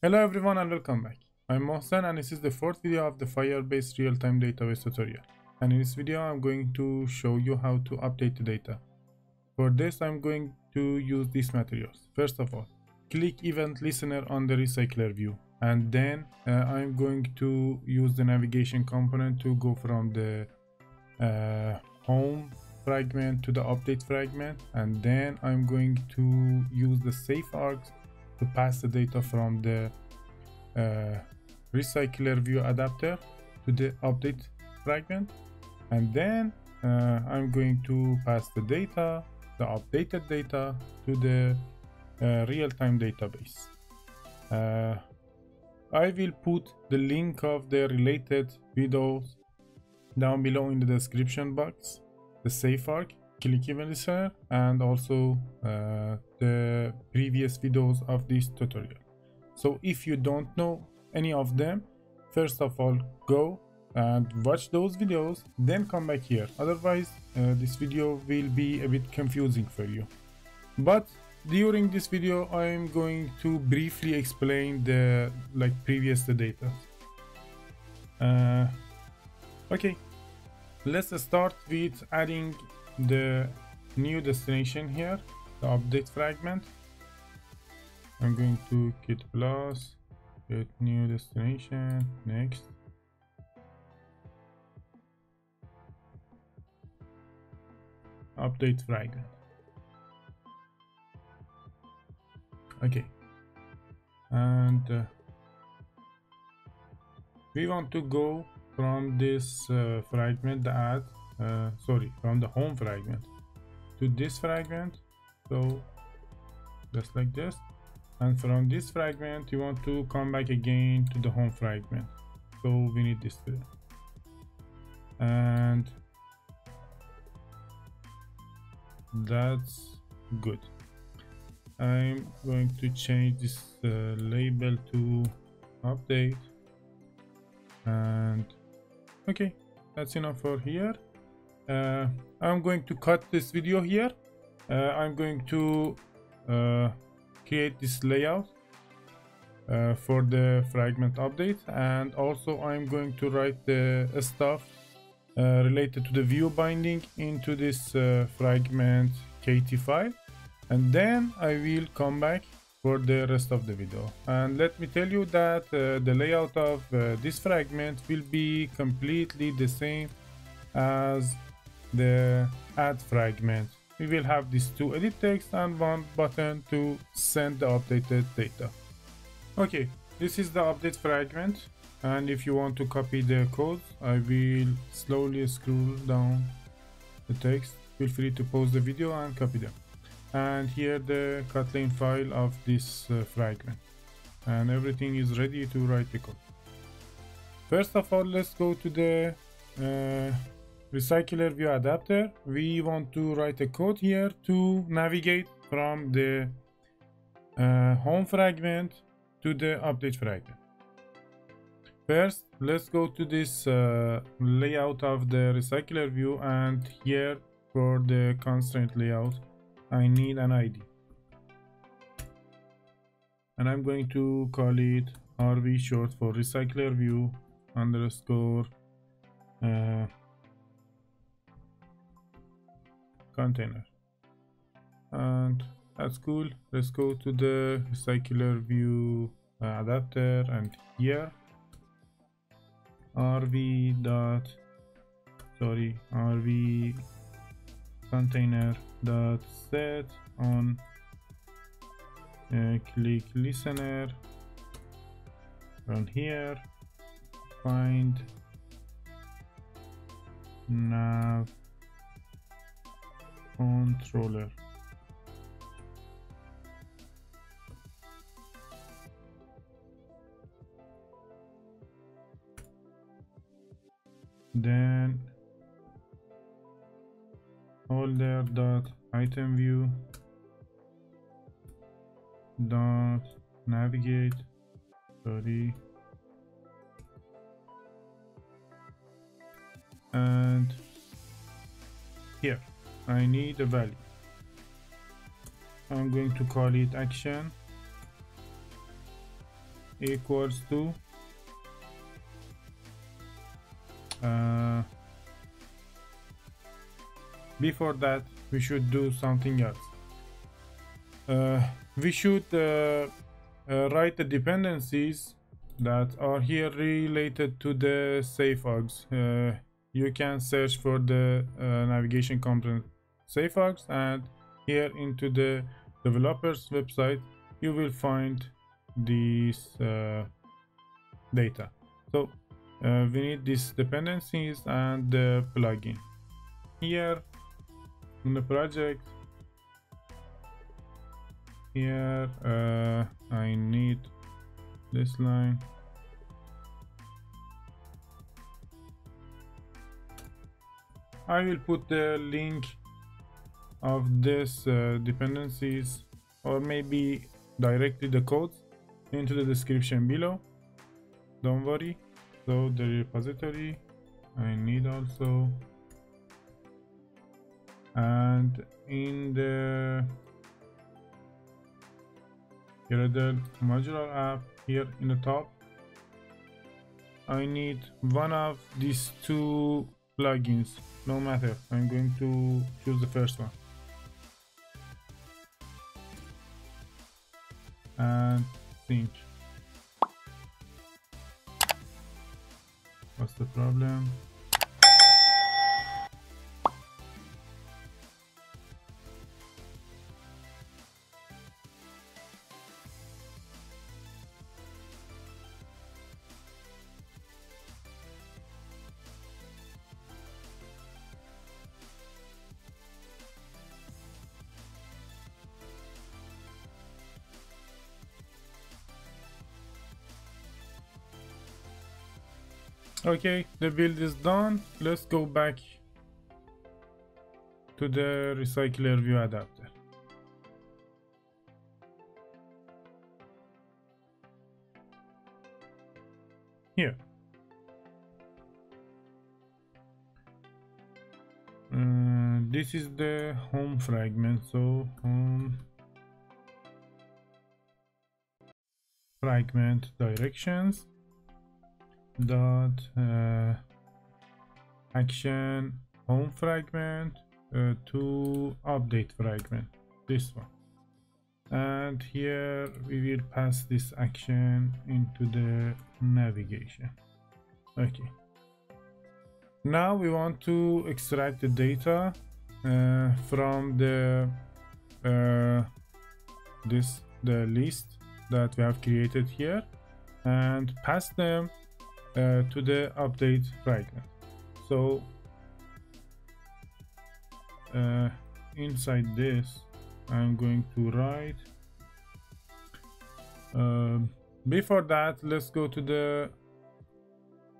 Hello everyone and welcome back. I'm Mohsen and this is the fourth video of the Firebase real-time database tutorial. And in this video I'm going to show you how to update the data. For this I'm going to use these materials. First of all, click event listener on the recycler view and then uh, I'm going to use the navigation component to go from the uh, home fragment to the update fragment and then I'm going to use the safe args to pass the data from the uh, recycler view adapter to the update fragment. And then uh, I'm going to pass the data the updated data to the uh, real-time database. Uh, I will put the link of the related videos down below in the description box the safe arg click event listener and also uh, the previous videos of this tutorial. So if you don't know any of them first of all go and watch those videos then come back here. Otherwise uh, this video will be a bit confusing for you. But during this video i'm going to briefly explain the like previous the data. Uh, okay. Let's start with adding the new destination here the update fragment. I'm going to git plus get new destination next. Update fragment. Okay. And uh, we want to go from this uh, fragment add uh, sorry from the home fragment to this fragment. So just like this. And from this fragment you want to come back again to the home fragment. So we need this too and that's good. I'm going to change this uh, label to update. And okay that's enough for here uh, I'm going to cut this video here. Uh, I'm going to uh, create this layout uh, for the fragment update. And also I'm going to write the stuff uh, related to the view binding into this uh, fragment KT file. And then I will come back for the rest of the video. And let me tell you that uh, the layout of uh, this fragment will be completely the same as the add fragment. We will have these two edit text and one button to send the updated data. Okay this is the update fragment and if you want to copy the code i will slowly scroll down the text. Feel free to pause the video and copy them. And here the Kotlin file of this uh, fragment. And everything is ready to write the code. First of all let's go to the uh, recycler view adapter. We want to write a code here to navigate from the uh, home fragment to the update fragment. First let's go to this uh, layout of the recycler view and here for the constraint layout I need an ID and I'm going to call it RV short for recycler view underscore uh, container. And that's cool. Let's go to the recycler view uh, adapter and here. Rv dot sorry rv container dot set on uh, click listener. Run here. Find nav controller. Then holder dot item view dot navigate sorry. And here I need a value. I'm going to call it action equals to uh, before that we should do something else. Uh, we should uh, uh, write the dependencies that are here related to the safe args uh, you can search for the uh, navigation component safe args and here into the developers website you will find these uh, data. So uh, we need these dependencies and the plugin. Here in the project here uh, I need this line. I will put the link of this uh, dependencies or maybe directly the codes into the description below. Don't worry. So the repository I need also. And in the Gradle modular app here in the top I need one of these two plugins. No matter. I'm going to choose the first one Uh, and sync what's the problem Okay, the build is done. Let's go back to the recycler view adapter. Here. Uh, this is the home fragment, so home fragment directions dot uh, action home fragment uh, to update fragment this one. And here we will pass this action into the navigation. Okay. Now we want to extract the data uh, from the uh, this the list that we have created here and pass them to the update fragment so uh, inside this I'm going to write um, before that let's go to the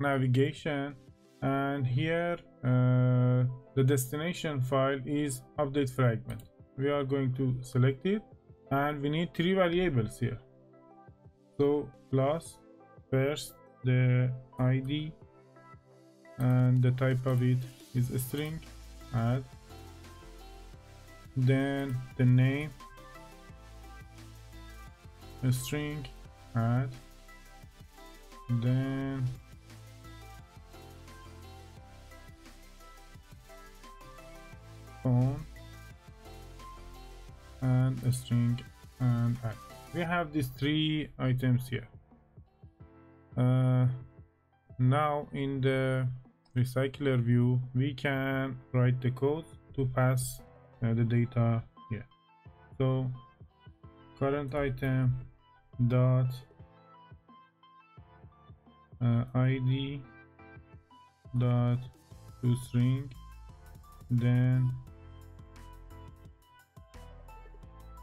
navigation and here uh, the destination file is update fragment. We are going to select it and we need three variables here. So plus first the id and the type of it is a string add then the name a string add then phone and a string and add we have these three items here uh, now in the recycler view we can write the code to pass uh, the data here. So current item dot uh, id dot to string then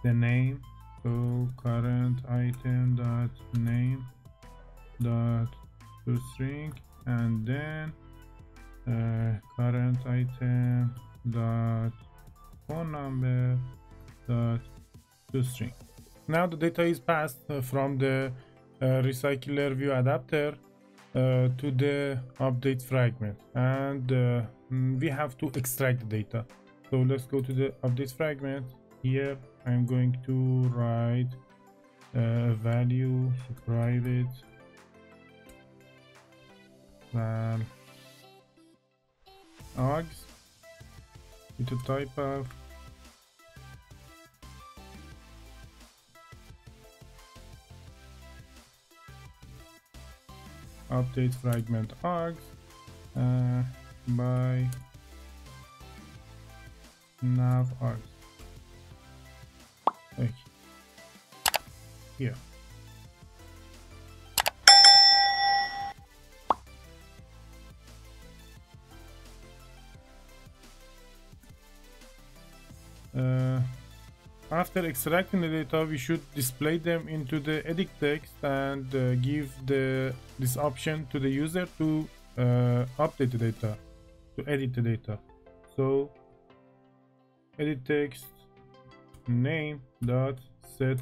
the name. So current item dot name dot to string and then uh, current item dot phone number dot to string. Now the data is passed uh, from the uh, recycler view adapter uh, to the update fragment. And uh, mm, we have to extract the data. So let's go to the update fragment. Here i'm going to write a value private um, args with a type of update fragment args uh, by nav args okay. here after extracting the data we should display them into the edit text and uh, give the this option to the user to uh, update the data to edit the data. So edit text name dot set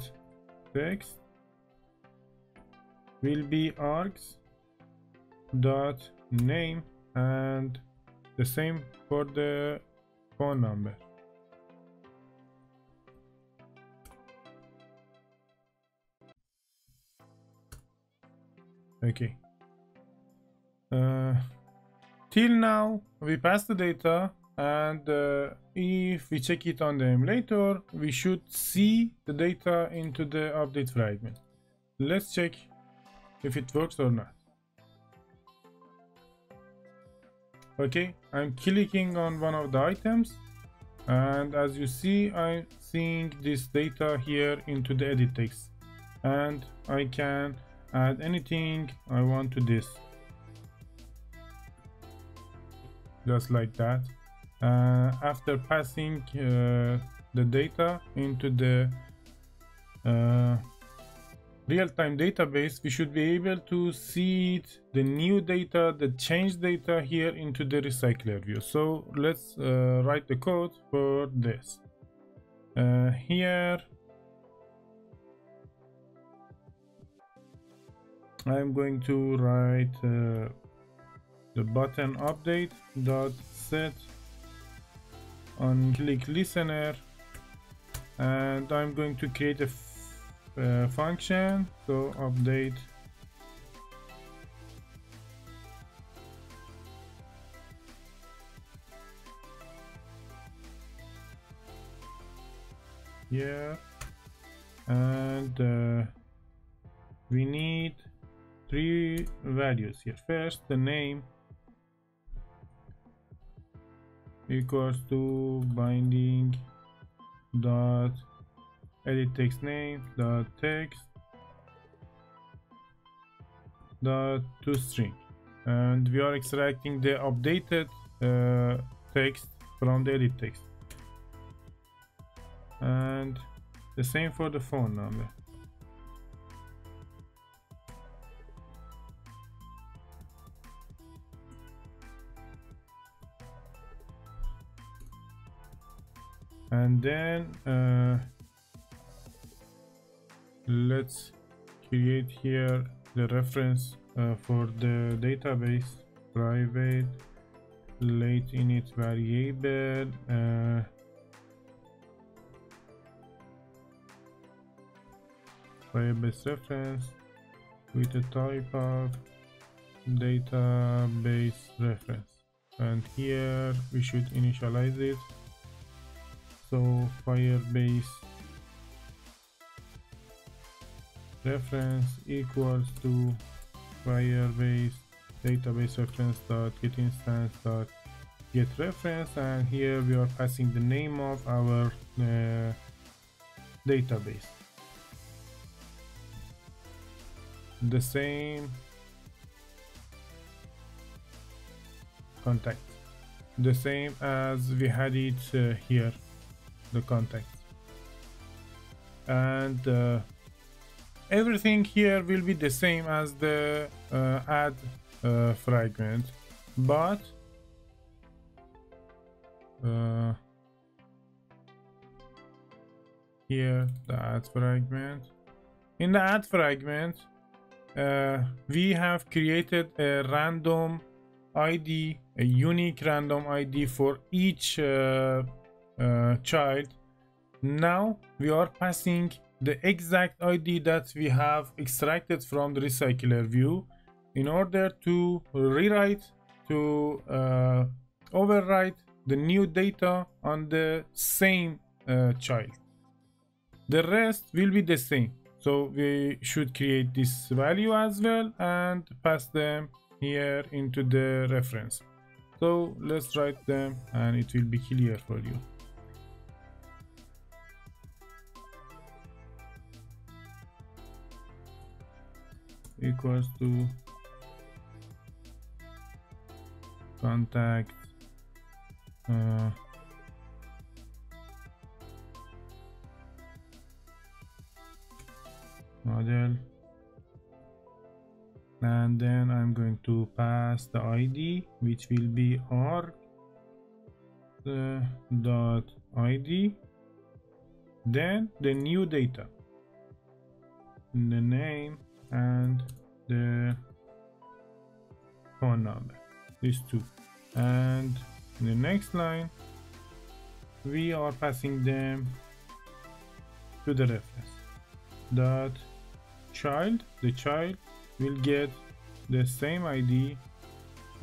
text will be args dot name and the same for the phone number okay. Uh, till now we pass the data and uh, if we check it on the emulator we should see the data into the update fragment. Let's check if it works or not. Okay i'm clicking on one of the items and as you see i'm seeing this data here into the edit text. And i can add anything I want to this. Just like that. Uh, after passing uh, the data into the uh, real-time database we should be able to see it, the new data the changed data here into the recycler view. So let's uh, write the code for this. Uh, here I'm going to write uh, the button update dot set on click listener and I'm going to create a uh, function so update. Here and uh, we need three values here. First, the name equals to binding dot edit text name dot text dot to string. And we are extracting the updated uh, text from the edit text. And the same for the phone number and then uh, let's create here the reference uh, for the database private late init variable uh, database reference with a type of database reference. And here we should initialize it so firebase reference equals to firebase database reference dot get instance dot get reference and here we are passing the name of our uh, database. The same contact. The same as we had it uh, here the context. And uh, everything here will be the same as the uh, add uh, fragment but uh, here the add fragment. In the add fragment uh, we have created a random id a unique random id for each uh, child now we are passing the exact ID that we have extracted from the recycler view in order to rewrite to uh, overwrite the new data on the same uh, child. The rest will be the same. So we should create this value as well and pass them here into the reference. So let's write them and it will be clear for you. Equals to contact uh, model. And then I'm going to pass the ID which will be r the dot ID then the new data. The name and the phone number. These two. And in the next line we are passing them to the reference. That child the child will get the same id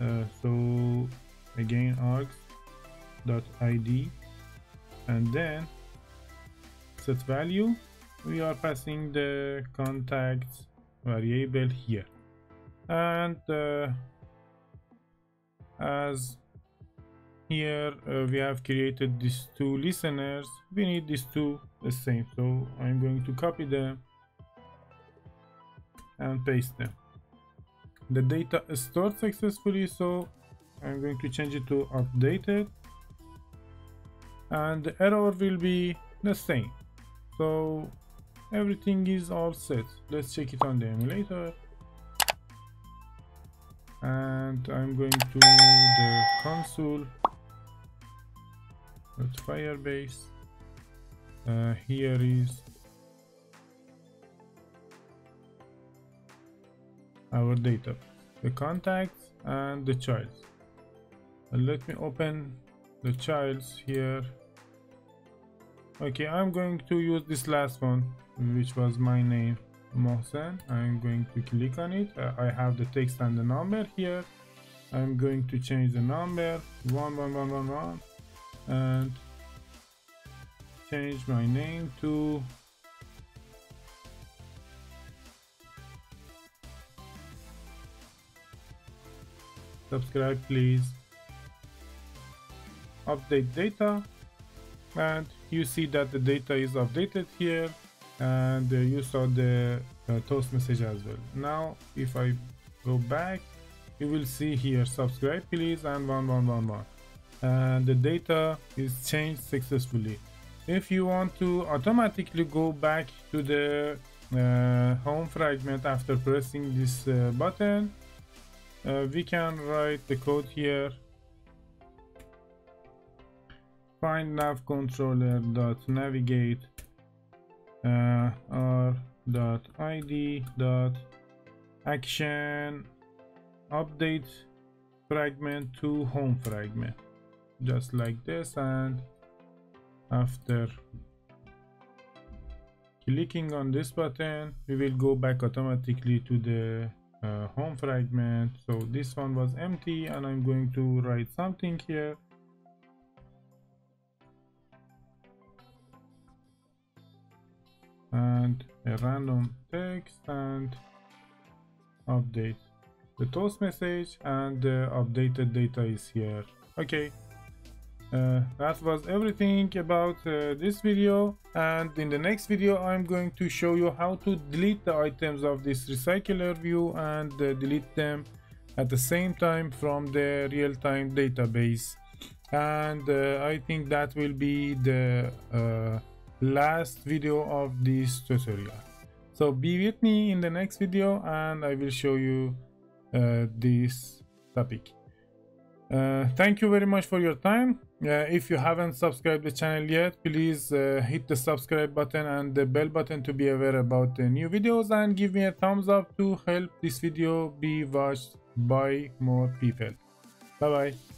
uh, so again args dot id and then set value we are passing the contacts variable here. And uh, as here uh, we have created these two listeners we need these two the same. So i'm going to copy them and paste them. The data is stored successfully so i'm going to change it to updated. And the error will be the same. So everything is all set. Let's check it on the emulator. And I'm going to the console. At Firebase. Uh, here is our data. The contacts and the childs. And let me open the childs here. Okay I'm going to use this last one which was my name Mohsen. I'm going to click on it. Uh, I have the text and the number here. I'm going to change the number. 11111 and change my name to subscribe please. Update data. And you see that the data is updated here and uh, you saw the uh, toast message as well. Now if i go back you will see here subscribe please and 1111 and the data is changed successfully. If you want to automatically go back to the uh, home fragment after pressing this uh, button uh, we can write the code here. Find nav controller dot navigate uh, r dot id dot action update fragment to home fragment. Just like this and after clicking on this button we will go back automatically to the uh, home fragment. So this one was empty and i'm going to write something here and a random text and update. The toast message and the updated data is here. Okay. Uh, that was everything about uh, this video. And in the next video i'm going to show you how to delete the items of this recycler view and uh, delete them at the same time from the real-time database. And uh, i think that will be the uh, last video of this tutorial. So be with me in the next video and i will show you uh, this topic. Uh, thank you very much for your time. Uh, if you haven't subscribed the channel yet please uh, hit the subscribe button and the bell button to be aware about the new videos and give me a thumbs up to help this video be watched by more people. Bye bye